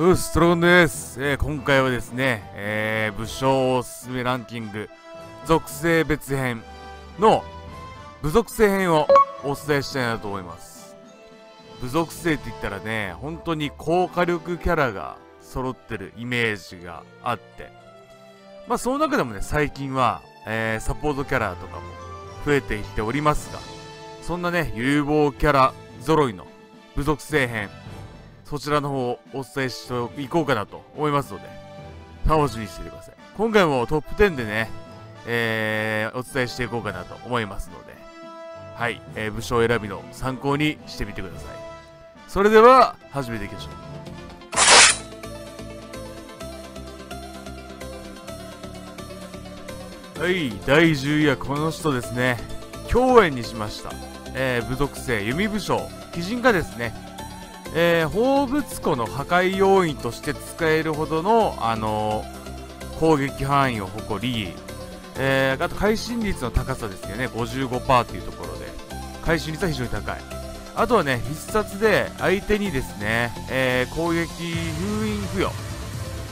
うっす、ドラゴンです。えー、今回はですね、えー、武将おすすめランキング、属性別編の部属性編をお伝えしたいなと思います。部属性って言ったらね、本当に高火力キャラが揃ってるイメージがあって、まあその中でもね、最近は、えー、サポートキャラとかも増えていっておりますが、そんなね、有望キャラ揃いの部属性編、そちらの方をお伝えしていこうかなと思いますので、楽しみにしててください。今回もトップ10でね、えー、お伝えしていこうかなと思いますので、はい、えー、武将選びの参考にしてみてください。それでは、始めていきましょう。はい、第10位はこの人ですね。共演にしました。えー、部族性弓武将、鬼人がですね、えー、放物庫の破壊要因として使えるほどの、あのー、攻撃範囲を誇り、えー、あと会心率の高さですよね、55%というところで、会心率は非常に高い。あとはね、必殺で相手にですね、えー、攻撃封印付与、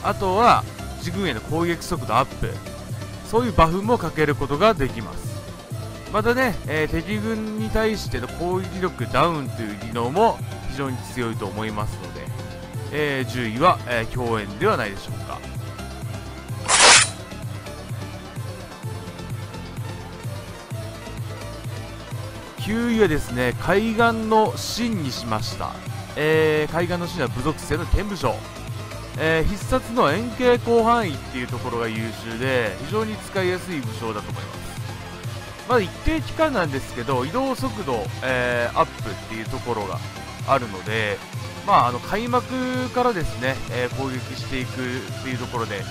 あとは自軍への攻撃速度アップ、そういうバフもかけることができます。またね、えー、敵軍に対しての攻撃力ダウンという技能も非常に強いと思いますので、えー、10位は、えー、共演ではないでしょうか。9位はですね、海岸の芯にしました。えー、海岸の芯は部族性の天武将。えー、必殺の円形広範囲っていうところが優秀で、非常に使いやすい武将だと思います。まだ一定期間なんですけど、移動速度、えー、アップっていうところがあるので、まあ、あの開幕からですね、えー、攻撃していくっていうところで、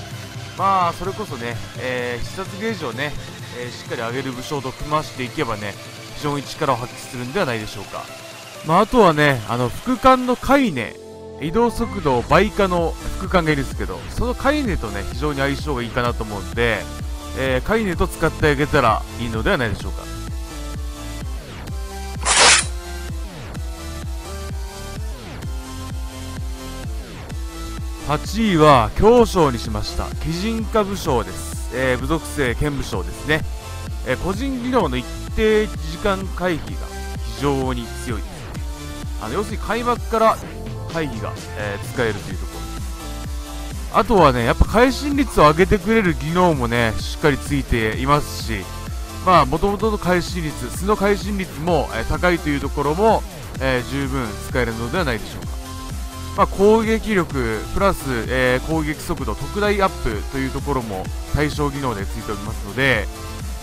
まあ、それこそね、えー、必殺ゲージをね、えー、しっかり上げる武将と組ましていけばね、非常に力を発揮するんではないでしょうか。まあ、あとはね、あの、副艦のカイネ、移動速度倍化の副艦がいるんですけど、そのカイネとね、非常に相性がいいかなと思うんで、えー、カイネと使ってあげたらいいのではないでしょうか。8位は強将にしました。鬼人化武将です、えー、部族性剣武将ですね、えー、個人技能の一定時間回避が非常に強いです。あの要するに開幕から回避が、えー、使えるというところ。あとはねやっぱ会心率を上げてくれる技能もねしっかりついていますしまあもともとの会心率素の会心率も、え高いというところも、え十分使えるのではないでしょうか。まあ、攻撃力プラス、えー、攻撃速度特大アップというところも対象技能でついておりますので、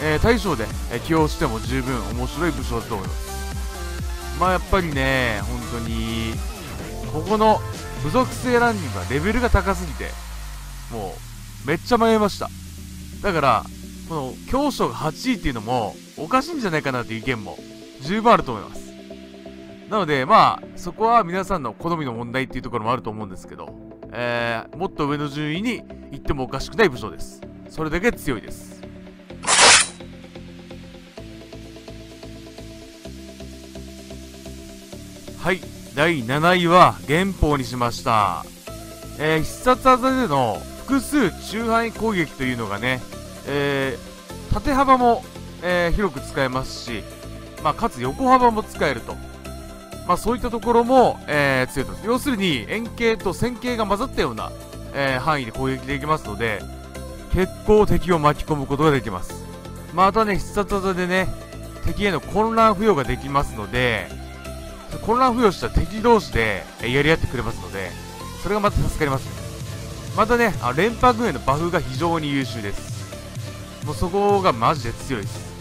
えー、対象で、え、起用しても十分面白い武将だと思います。まあやっぱりね本当にここの部族性ランニングはレベルが高すぎてもうめっちゃ迷いましただからこの強将が8位っていうのもおかしいんじゃないかなっていう意見も十分あると思いますなので、まあ、そこは皆さんの好みの問題っていうところもあると思うんですけど、えー、もっと上の順位に行ってもおかしくない武将です。それだけ強いです。はい、第7位は原宝にしました。えー、必殺技での複数中範囲攻撃というのがね、えー、縦幅も、えー、広く使えますし、まあ、かつ横幅も使えると。まあ、そういったところも、え、強いと要するに円形と線形が混ざったような、え、範囲で攻撃できますので結構敵を巻き込むことができますまたね必殺技でね敵への混乱付与ができますので混乱付与した敵同士で、やり合ってくれますのでそれがまた助かりますねまたねあ連覇軍へのバフが非常に優秀ですもうそこがマジで強いです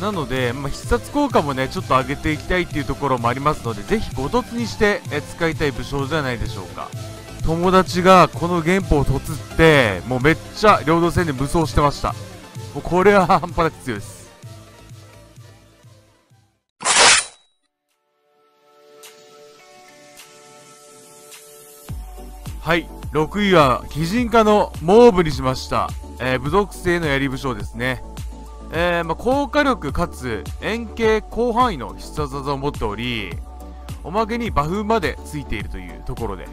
なので、まあ、必殺効果もね、ちょっと上げていきたいっていうところもありますので、ぜひご突にしてえ使いたい武将じゃないでしょうか。友達がこの原宝をとつって、もうめっちゃ領土戦で無双してました。もうこれは半端なく強いです。はい、6位は、鬼人化のモーブにしました。えー、部族性の槍武将ですね。えー、まあ、高火力かつ円形広範囲の必殺技を持っておりおまけにバフまでついているというところで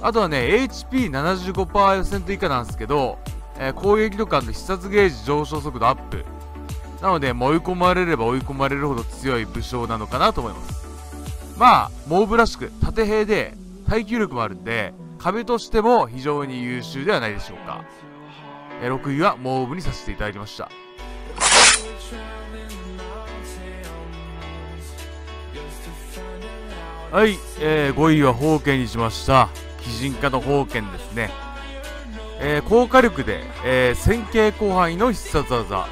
あとはね、HP75% 以下なんですけど、えー、攻撃力必殺ゲージ上昇速度アップ。なので、追い込まれれば追い込まれるほど強い武将なのかなと思います。まあ、モーブらしく縦兵で耐久力もあるんで、壁としても非常に優秀ではないでしょうか。えー、6位はモーブにさせていただきました。はい、えー、5位は宝剣にしました。鬼人化の宝剣ですね。えー、高火力で、えー、線形広範囲の必殺技。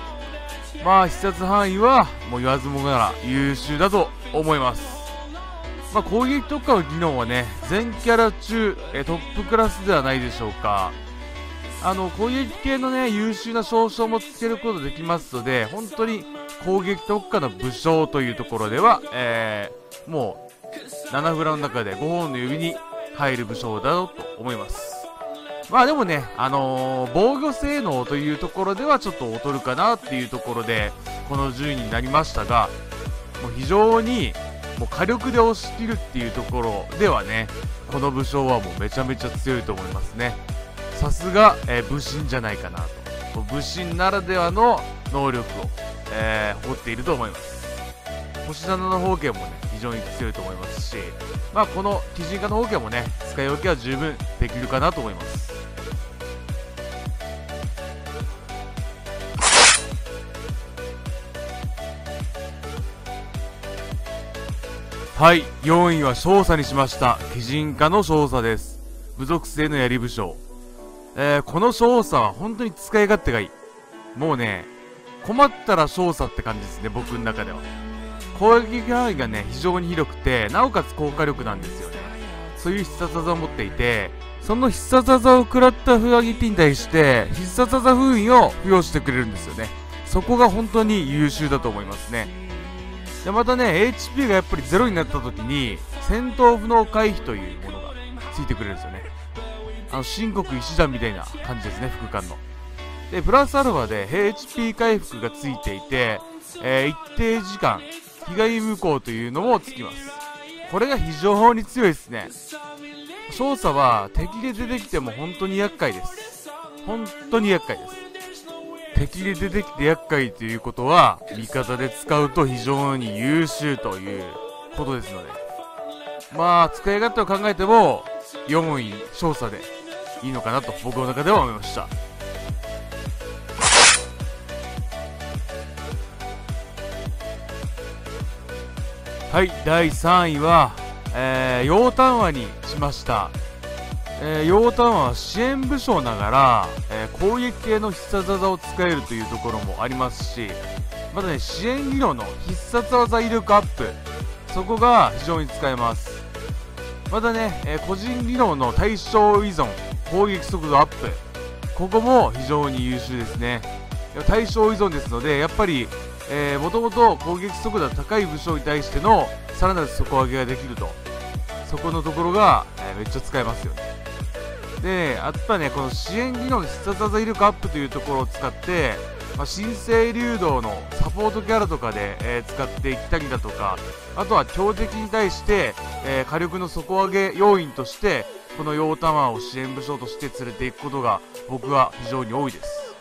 まあ、必殺範囲は、もう言わずもがなら優秀だと思います。まあ、攻撃特化の技能はね、全キャラ中、え、トップクラスではないでしょうか。あの、攻撃系のね、優秀な少々もつけることできますので、本当に攻撃特化の武将というところでは、えー、もう7フラの中で5本の指に入る武将だろうと思います。まあでもね、あのー、防御性能というところではちょっと劣るかなっていうところで、この順位になりましたが、もう非常にもう火力で押し切るっていうところではね、この武将はもうめちゃめちゃ強いと思いますね。さすが、え、武神じゃないかなと。武神ならではの能力を、えー、誇っていると思います。星7の方形もね、非常に強いと思いますし、まあ、この基人化の方形もね、使い分けは十分できるかなと思います。はい、4位は少佐にしました。鬼人化の少佐です。部族性の槍武将。えー、この少佐は本当に使い勝手がいい。もうね、困ったら少佐って感じですね、僕の中では。攻撃範囲がね、非常に広くて、なおかつ効果力なんですよね。そういう必殺技を持っていて、その必殺技を食らったフアギティに対して、必殺技封印を付与してくれるんですよね。そこが本当に優秀だと思いますね。で、またね、HP がやっぱりゼロになった時に、戦闘不能回避というものがついてくれるんですよね。あの、深刻石段みたいな感じですね、副官の。で、プラスアルファで HP 回復がついていて、えー、一定時間、被害無効というのもつきます。これが非常に強いですね。操作は敵で出てきても本当に厄介です。本当に厄介です。敵で出てきて厄介ということは、味方で使うと非常に優秀ということですので。まあ、使い勝手を考えても、4位操作でいいのかなと僕の中では思いました。はい、第3位は、えー、洋丹話にしました。えー、洋丹話は支援武将ながら、えー、攻撃系の必殺技を使えるというところもありますし、またね、支援技能の必殺技威力アップ、そこが非常に使えます。またね、えー、個人技能の対象依存、攻撃速度アップ、ここも非常に優秀ですね。対象依存ですので、やっぱりえー、もともと攻撃速度が高い武将に対してのさらなる底上げができるとそこのところが、えー、めっちゃ使えますよねであとはねこの支援技能の必殺技威力アップというところを使って、まあ、新生流動のサポートキャラとかで、えー、使っていったりだとかあとは強敵に対して、え火力の底上げ要因としてこのヨータマを支援武将として連れていくことが僕は非常に多いです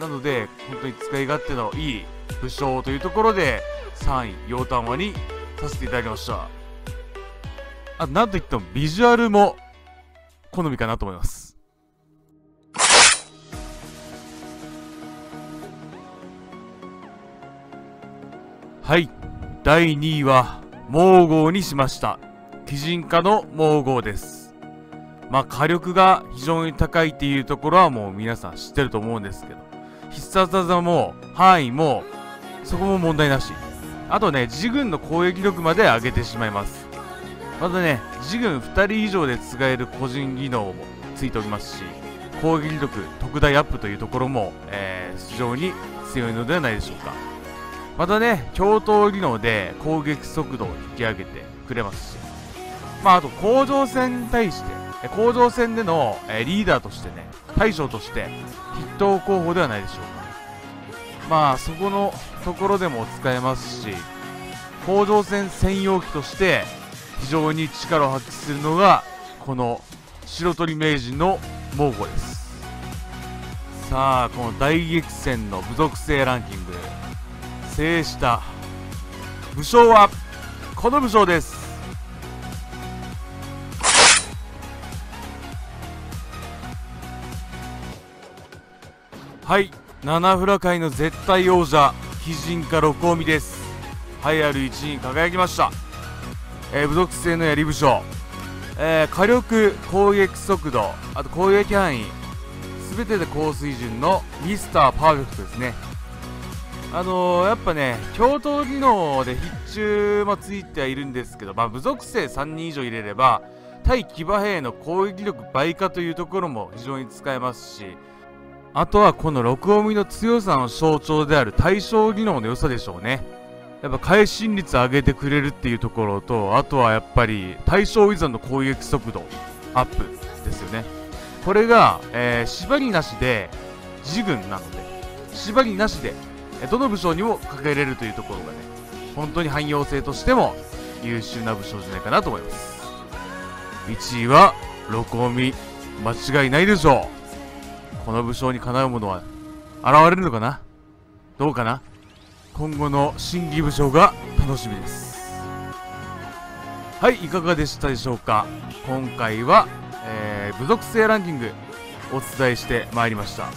なので本当に使い勝手のいい武将というところで3位、ヨータンワにさせていただきました。あ、なんといってもビジュアルも好みかなと思います。はい。第2位は、モーゴーにしました。鬼人化のモーゴーです。まあ、火力が非常に高いっていうところはもう皆さん知ってると思うんですけど、必殺技も範囲もそこも問題なし。あとね、自軍の攻撃力まで上げてしまいます。またね、自軍2人以上で使える個人技能もついておりますし、攻撃力特大アップというところも、えー、非常に強いのではないでしょうか。またね、共闘技能で攻撃速度を引き上げてくれますし、まあ、あと、甲状腺に対して、甲状腺での、え、リーダーとしてね、大将として筆頭候補ではないでしょうか。まあそこのところでも使えますし甲状腺専用機として非常に力を発揮するのがこの白鳥名人の猛虎です。さあこの大激戦の部族性ランキング制した武将はこの武将です。はい七フラ界の絶対王者鬼人か六尾身です。栄えある1位に輝きました、えー、部族性の槍武将、えー、火力攻撃速度。あと攻撃範囲。全てで高水準のミスターパーフェクトですね。あのー、やっぱね共闘技能で必中もついてはいるんですけど、まあ、部族性3人以上入れれば対騎馬兵の攻撃力倍化というところも非常に使えますしあとはこの録音の強さの象徴である対象技能の良さでしょうね。やっぱ会心率上げてくれるっていうところとあとはやっぱり対象依存の攻撃速度アップですよね。これが、えー、縛りなしで自軍なので縛りなしでどの武将にもかけれるというところがね本当に汎用性としても優秀な武将じゃないかなと思います。1位は録音間違いないでしょう。この武将にかなうものは現れるのかな？どうかな？今後の新規武将が楽しみです。はいいかがでしたでしょうか？今回は、えー、部族性ランキングお伝えしてまいりました。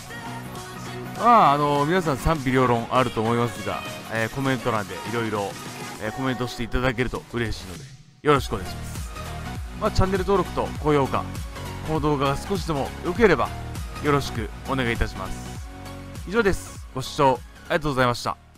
まああの皆さん賛否両論あると思いますが、えー、コメント欄でいろいろコメントしていただけると嬉しいのでよろしくお願いします。まあ、チャンネル登録と高評価この動画が少しでも良ければよろしくお願いいたします。以上です。ご視聴ありがとうございました。